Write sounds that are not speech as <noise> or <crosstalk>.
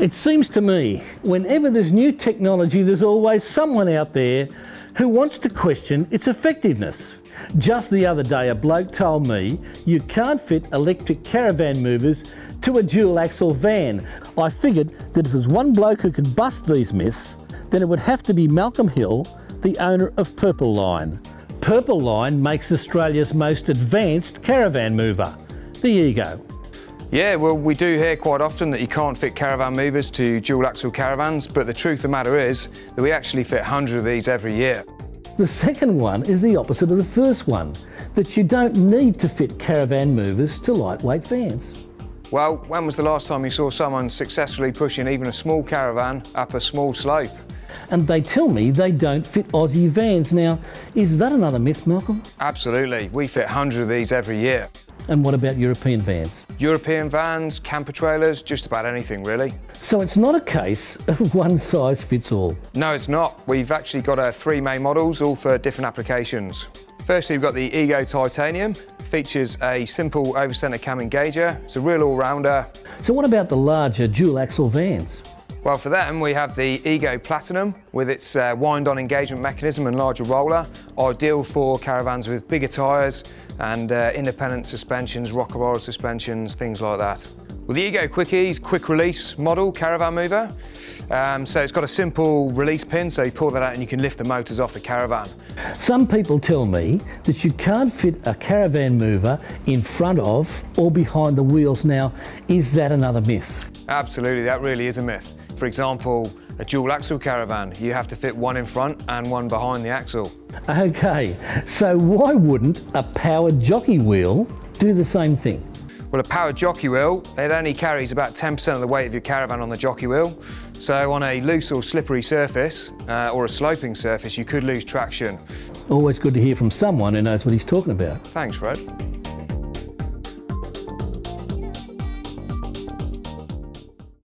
It seems to me, whenever there's new technology, there's always someone out there who wants to question its effectiveness. Just the other day, a bloke told me you can't fit electric caravan movers to a dual axle van. I figured that if there's one bloke who could bust these myths, then it would have to be Malcolm Hill, the owner of Purple Line. Purple Line makes Australia's most advanced caravan mover, the Ego. Yeah, well, we do hear quite often that you can't fit caravan movers to dual axle caravans, but the truth of the matter is that we actually fit hundreds of these every year. The second one is the opposite of the first one, that you don't need to fit caravan movers to lightweight vans. Well, when was the last time you saw someone successfully pushing even a small caravan up a small slope? And they tell me they don't fit Aussie vans. Now, is that another myth, Malcolm? Absolutely. We fit hundreds of these every year. And what about European vans? European vans, camper trailers, just about anything really. So it's not a case of <laughs> one size fits all? No, it's not. We've actually got uh, three main models, all for different applications. Firstly, we've got the Ego Titanium. Features a simple over-centre cam engager. It's a real all-rounder. So what about the larger dual-axle vans? Well, for them, we have the Ego Platinum with its uh, wind-on engagement mechanism and larger roller, ideal for caravans with bigger tyres and uh, independent suspensions, rocker roller suspensions, things like that. Well, the Ego Quick Ease quick release model caravan mover. Um, so it's got a simple release pin, so you pull that out and you can lift the motors off the caravan. Some people tell me that you can't fit a caravan mover in front of or behind the wheels. Now, is that another myth? Absolutely, that really is a myth. For example, a dual axle caravan, you have to fit one in front and one behind the axle. Okay, so why wouldn't a powered jockey wheel do the same thing? Well, a powered jockey wheel, it only carries about 10% of the weight of your caravan on the jockey wheel. So on a loose or slippery surface uh, or a sloping surface, you could lose traction. Always good to hear from someone who knows what he's talking about. Thanks, Fred.